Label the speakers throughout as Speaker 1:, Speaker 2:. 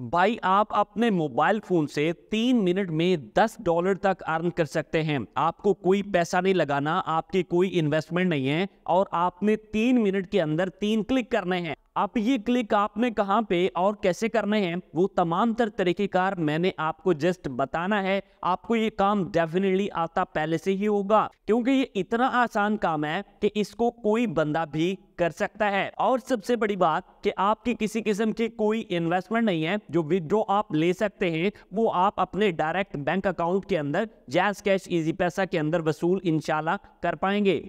Speaker 1: भाई, आप अपने मोबाइल फ़ोन से तीन मिनट में दस डॉलर तक अर्न कर सकते हैं। आपको कोई पैसा नहीं लगाना, आपकी कोई इन्वेस्टमेंट नहीं है और आपने तीन मिनट के अंदर तीन क्लिक करने हैं। अब ये क्लिक आपने कहाँ पे और कैसे करने हैं? वो तमाम तर तरीकेकार मैंने आपको जस्ट बताना है। आपको ये काम डेफिनेटली आता पहले से ही होगा, क्योंकि ये इतना आसान काम है कि इसको कोई बंदा भी कर सकता है। और सबसे बड़ी बात कि आपकी किसी किस्म की कोई इन्वेस्टमेंट नहीं है, जो विदड्रॉ आप ले सकते हैं, वो आप अपने डायरेक्ट बैंक अकाउंट के अंदर जैस कैश इजी पैसा के अंदर वसूल इंशाल्लाह कर पाएँगे।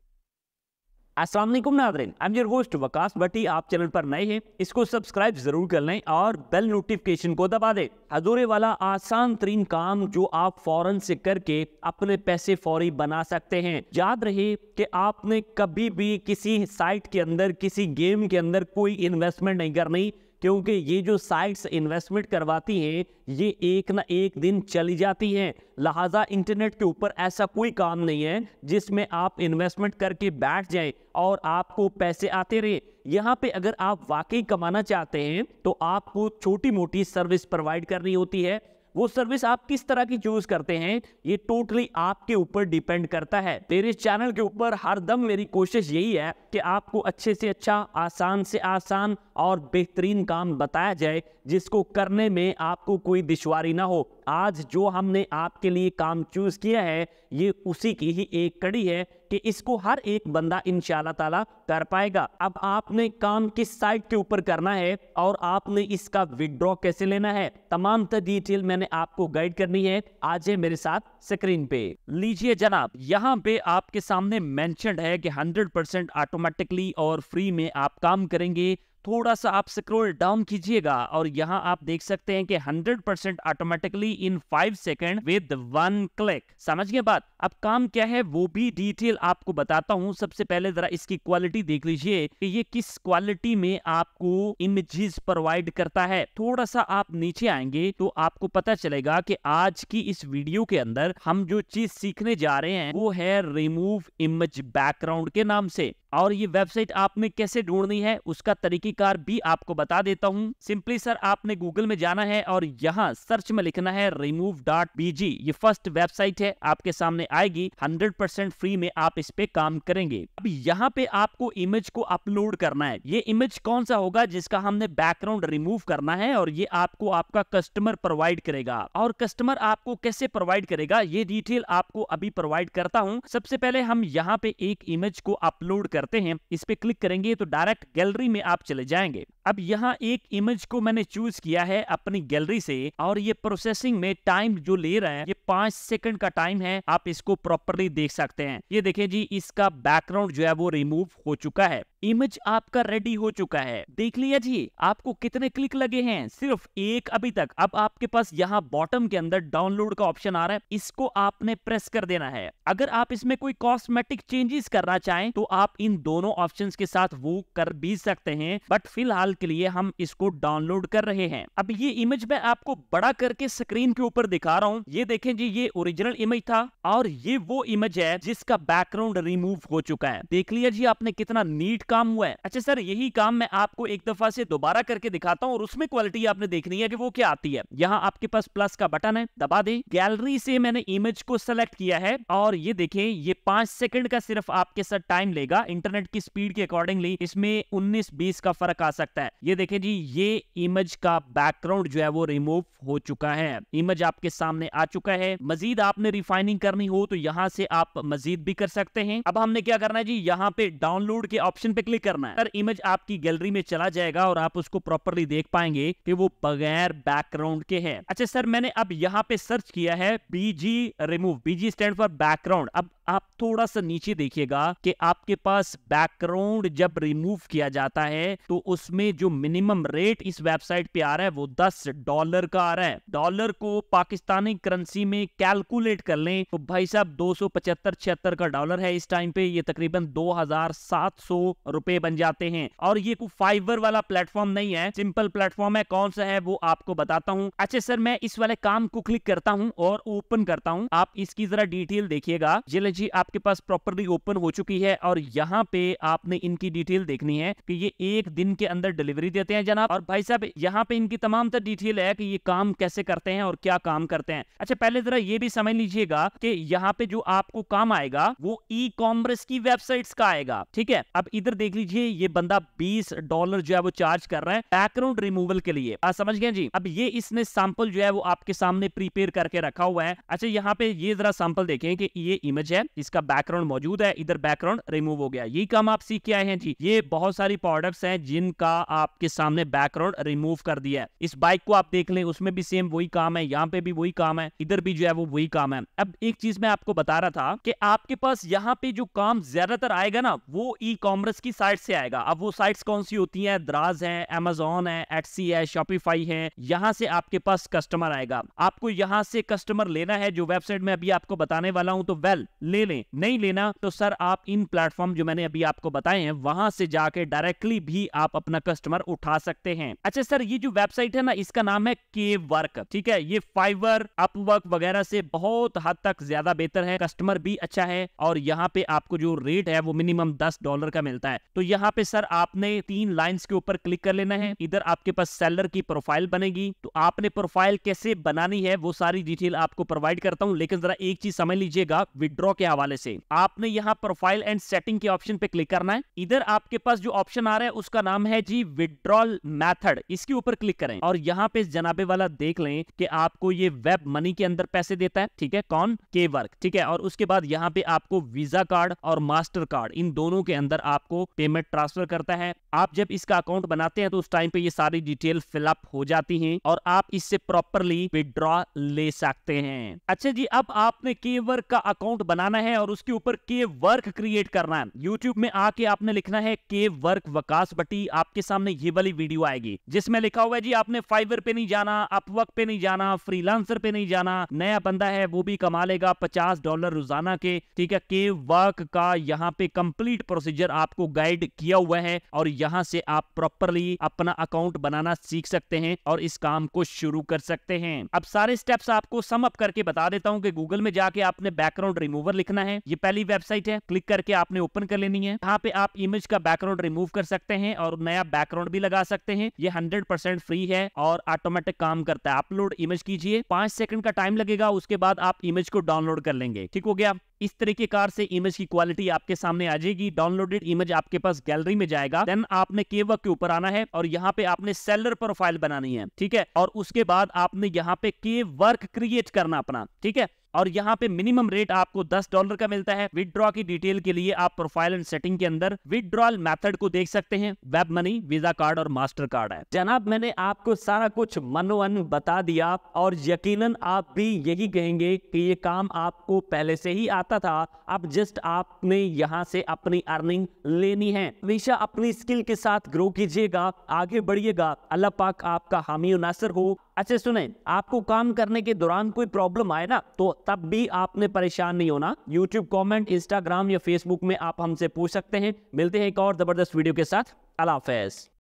Speaker 1: असलम Nadreen I am your host Waqas Bhatti, आप चैनल पर नए हैं, इसको सब्सक्राइब ज़रूर कर लें और बेल नोटिफिकेशन को दबा दें। हजूरे वाला आसान तरीन काम जो आप फ़ौरन से करके अपने पैसे फौरी बना सकते हैं। याद रहे कि आपने कभी भी किसी साइट के अंदर, किसी गेम के अंदर कोई इन्वेस्टमेंट नहीं करनी। क्योंकि ये जो साइट्स इन्वेस्टमेंट करवाती हैं, ये एक ना एक दिन चली जाती हैं। लिहाजा इंटरनेट के ऊपर ऐसा कोई काम नहीं है जिसमें आप इन्वेस्टमेंट करके बैठ जाएँ और आपको पैसे आते रहे। यहाँ पे अगर आप वाकई कमाना चाहते हैं तो आपको छोटी मोटी सर्विस प्रोवाइड करनी होती है। वो सर्विस आप किस तरह की चूज़ करते हैं, ये टोटली आपके ऊपर डिपेंड करता है। मेरे चैनल के ऊपर हर दम मेरी कोशिश यही है कि आपको अच्छे से अच्छा आसान से आसान और बेहतरीन काम बताया जाए, जिसको करने में आपको कोई दुश्वारी ना हो। आज जो हमने आपके लिए काम चूज़ किया है, ये उसी की ही एक कड़ी है कि इसको हर एक बंदा इन ताला कर पाएगा। अब आपने काम किस साइट के ऊपर करना है और आपने इसका विदड्रॉ कैसे लेना है, तमाम डिटेल मैंने आपको गाइड करनी है आज है मेरे साथ स्क्रीन पे। लीजिए जनाब, यहाँ पे आपके सामने मेंशनड है कि 100 परसेंट ऑटोमेटिकली और फ्री में आप काम करेंगे। थोड़ा सा आप स्क्रोल डाउन कीजिएगा और यहाँ आप देख सकते हैं कि 100 percent automatically in five second with one click समझ गए बात? अब काम क्या है? वो भी डिटेल आपको बताता हूँ। सबसे पहले जरा इसकी क्वालिटी देख लीजिए कि ये किस क्वालिटी में आपको इमेजेस प्रोवाइड करता है। थोड़ा सा आप नीचे आएँगे तो आपको पता चलेगा कि आज की इस वीडियो के अंदर हम जो चीज़ सीखने जा रहे हैं वो है रिमूव इमेज बैकग्राउंड के नाम से। और ये वेबसाइट आपने कैसे ढूंढनी है, उसका तरीकेकार भी आपको बता देता हूँ। सिंपली सर आपने गूगल में जाना है और यहाँ सर्च में लिखना है रिमूव डॉट बीजी ये फ़र्स्ट वेबसाइट है, आपके सामने आएगी 100% फ्री में आप इस पे काम करेंगे। अब यहाँ पे आपको इमेज को अपलोड करना है। ये इमेज कौन सा होगा जिसका हमने बैकग्राउंड रिमूव करना है और ये आपको आपका कस्टमर प्रोवाइड करेगा। और कस्टमर आपको कैसे प्रोवाइड करेगा, ये डिटेल आपको अभी प्रोवाइड करता हूँ। सबसे पहले हम यहाँ पे एक इमेज को अपलोड कर करते हैं, इस पे क्लिक करेंगे तो डायरेक्ट गैलरी में आप चले जाएँगे। अब यहाँ एक इमेज को मैंने चूज़ किया है अपनी गैलरी से और ये प्रोसेसिंग में टाइम जो ले रहा है, ये पाँच सेकंड का टाइम है, आप इसको प्रॉपरली देख सकते हैं। ये देखें जी, इसका बैकग्राउंड जो है वो रिमूव हो चुका है। इमेज आपका रेडी हो चुका है। देख लिया जी, आपको कितने क्लिक लगे हैं? सिर्फ़ एक अभी तक। अब आपके पास यहाँ बॉटम के अंदर डाउनलोड का ऑप्शन आ रहा है। इसको आपने प्रेस कर देना है। अगर आप इसमें कोई कॉस्मेटिक चेंजेस करना चाहें तो आप इन दोनों ऑप्शन के साथ वो कर भी सकते हैं। बट फ़िलहाल के लिए हम इसको डाउनलोड कर रहे हैं। अब ये इमेज मैं आपको बड़ा करके स्क्रीन के ऊपर दिखा रहा हूँ। ये देखें जी, ये ओरिजिनल इमेज था और ये वो इमेज है जिसका बैकग्राउंड रिमूव हो चुका है। देख लिया जी, आपने कितना नीट काम हुआ है। अच्छा सर, यही काम मैं आपको एक दफ़ा से दोबारा करके दिखाता हूँ और उसमें क्वालिटी आपने देखनी है कि वो क्या आती है। यहाँ आपके पास प्लस का बटन है, दबा दे। गैलरी से मैंने इमेज को सेलेक्ट किया है और ये देखें, ये पाँच सेकंड का सिर्फ़ आपके साथ टाइम लेगा। इंटरनेट की स्पीड के अकॉर्डिंगली इसमें उन्नीस बीस का फ़र्क आ सकता है। ये देखें जी, ये इमेज का बैकग्राउंड जो है वो रिमूव हो चुका है। इमेज आपके सामने आ चुका है। मजीद आपने रिफाइनिंग करनी हो तो यहाँ से आप मजीद भी कर सकते हैं। अब हमने क्या करना है जी, यहाँ पे डाउनलोड के ऑप्शन पे क्लिक करना है। सर इमेज आपकी गैलरी में चला जाएगा और आप उसको प्रॉपरली देख पाएँगे कि वो बगैर बैकग्राउंड के हैं। अच्छा सर मैंने अब यहाँ पे सर्च किया है BG remove BG stand for background अब आप थोड़ा सा नीचे देखिएगा कि आपके पास बैकग्राउंड जब रिमूव किया जाता है तो उसमें जो मिनिमम रेट इस वेबसाइट पे आ रहा है, वो 10 डॉलर का आ रहा है। डॉलर को पाकिस्तानी करेंसी में कैलकुलेट कर लें तो भाई साहब दो सौ का डॉलर है इस टाइम पे। ये तकरीबन दो हज़ार सात सौ रुपए बन जाते हैं। और ये कोई फाइबर वाला प्लेटफॉर्म नहीं है, सिंपल प्लेटफॉर्म है, कौन सा है वो आपको बताता हूँ। अच्छा सर, मैं इस वाले काम को क्लिक करता हूँ और ओपन करता हूँ। आप इसकी जरा डिटेल देखिएगा। ज़िले जी, आपके पास प्रॉपरली ओपन हो चुकी है और यहाँ यहाँ पे आपने इनकी डिटेल देखनी है कि ये एक दिन के अंदर डिलीवरी देते हैं जनाब। और भाई साहब, यहाँ पे इनकी तमाम तर डिटेल है कि ये काम कैसे करते हैं और क्या काम करते हैं। अच्छा पहले जरा ये भी समझ लीजिएगा कि यहाँ पे जो आपको काम आएगा, वो ई कॉमर्स की वेबसाइट का आएगा, ठीक है? अब इधर देख लीजिए ये बंदा बीस डॉलर जो है वो चार्ज कर रहा है बैकग्राउंड रिमूवल के लिए। आ, समझ गए जी? अब ये इसने सैंपल जो है वो आपके सामने प्रीपेयर करके रखा हुआ है। अच्छा यहाँ पे ये जरा सैंपल देखें कि ये इमेज है इसका बैकग्राउंड मौजूद है इधर बैकग्राउंड रिमूव हो गया। यही काम आप सीख के आए हैं जी। ये बहुत सारी प्रोडक्ट्स हैं जिनका आपके सामने बैकग्राउंड रिमूव कर दिया है। इस बाइक को आप देख लें उसमें भी सेम वही काम है यहाँ पे भी वही काम है इधर भी जो है वो वही काम है। अब एक चीज़ मैं आपको बता रहा था कि आपके पास यहाँ पे जो काम ज़्यादातर आएगा ना वो ई कॉमर्स की साइट से आएगा। अब वो साइट्स कौन सी होती हैं? द्राज है एमेजोन है एटसी है शॉपिफाई है। यहाँ से आपके पास कस्टमर आएगा। आपको यहाँ से कस्टमर लेना है, जो वेबसाइट में अभी आपको बताने वाला हूँ तो वेल ले लें। नहीं लेना तो सर, आप इन प्लेटफॉर्म जो मैंने अभी आपको बताए हैं, वहाँ से जाके डायरेक्टली भी आप अपना कस्टमर उठा सकते हैं। अच्छा सर, ये जो वेबसाइट है ना, इसका नाम है के वर्क ठीक है? ये फाइवर अपवर्क वगैरह से बहुत हद तक ज़्यादा बेहतर है। कस्टमर भी अच्छा है और यहाँ पे आपको जो रेट है, वो मिनिमम दस डॉलर का मिलता है। तो यहाँ पे सर आपने तीन लाइंस के ऊपर क्लिक कर लेना है। इधर आपके पास सेलर की प्रोफ़ाइल बनेगी। तो आपने प्रोफ़ाइल कैसे बनानी है वो सारी डिटेल आपको प्रोवाइड करता हूँ। लेकिन जरा एक चीज़ समझ लीजिएगा विड्रॉ के हवाले से। आपने यहाँ प्रोफ़ाइल एंड सेटिंग के ऑप्शन पे क्लिक करना है। इधर आपके पास जो ऑप्शन आ रहा है उसका नाम है जी विड्रॉल मैथड इसके ऊपर क्लिक करें और यहाँ पे जनाबे वाला देख लें कि आपको ये वेब मनी के अंदर पैसे देता है। ठीक है? कौन? के वर्क ठीक है? और उसके बाद यहाँ पे आपको वीज़ा कार्ड और मास्टर कार्ड इन दोनों के अंदर आपको पेमेंट ट्रांसफ़र करता है। आप जब इसका अकाउंट बनाते हैं तो उस टाइम पे ये सारी डिटेल फिलअप हो जाती हैं और आप इससे प्रॉपरली विड्रॉ ले सकते हैं। अच्छा जी, अब आपने के वर्क का अकाउंट बनाना है और उसके ऊपर के वर्क क्रिएट करना है। यूट्यूब में आके आपने लिखना है के वर्क वकास बटी आपके सामने ये वाली वीडियो आएगी, जिसमें लिखा हुआ है, जी, आपने फाइवर पे नहीं जाना अपवर्क पे नहीं जाना फ्रीलांसर पे नहीं जाना, नया बंदा है, वो भी कमा लेगा पचास डॉलर रोज़ाना के। ठीक है के वर्क का यहाँ पे कंप्लीट प्रोसीजर आपको गाइड किया हुआ है और यहाँ से आप प्रॉपरली अपना अकाउंट बनाना सीख सकते हैं और इस काम को शुरू कर सकते हैं। अब सारे स्टेप्स आपको सम अप करके बता देता हूँ कि गूगल में जाके आपने बैकग्राउंड रिमूवर लिखना है। ये पहली वेबसाइट है। क्लिक करके आपने ओपन कर लेनी है। यहाँ पे आप इमेज का बैकग्राउंड रिमूव कर सकते हैं और नया बैकग्राउंड भी लगा सकते हैं। ये हंड्रेड फ्री है और ऑटोमेटिक काम करता है। अपलोड इमेज कीजिए। पाँच सेकंड का टाइम लगेगा। उसके बाद आप इमेज को डाउनलोड कर लेंगे। ठीक हो गया? इस तरीके कार से इमेज की क्वालिटी आपके सामने आ जाएगी। डाउनलोडेड इमेज आपके पास गैलरी में जाएगा। देन आपने केवर्क के ऊपर आना है और यहाँ पे आपने सेलर प्रोफ़ाइल बनानी है, ठीक है? और उसके बाद आपने यहाँ पे के वर्क क्रिएट करना अपना, ठीक है? और यहाँ पे मिनिमम रेट आपको 10 डॉलर का मिलता है। विदड्रॉ की डिटेल के लिए आप प्रोफ़ाइल एंड सेटिंग के अंदर विदड्रॉल मेथड को देख सकते हैं। वेब मनी वीज़ा कार्ड और मास्टर कार्ड है। जनाब, मैंने आपको सारा कुछ मनोअन बता दिया और यकीनन आप भी यही कहेंगे कि ये काम आपको पहले से ही आता था। अब जस्ट आपने यहाँ से अपनी अर्निंग लेनी है। हमेशा अपनी स्किल के साथ ग्रो कीजिएगा, आगे बढ़िएगा। अल्लाह पाक आपका हामी नासर हो। अच्छा सुने, आपको काम करने के दौरान कोई प्रॉब्लम आए ना तो तब भी आपने परेशान नहीं होना। यूट्यूब कमेंट इंस्टाग्राम या फेसबुक में आप हमसे पूछ सकते हैं। मिलते हैं एक और ज़बरदस्त वीडियो के साथ। अल्लाह हाफिज।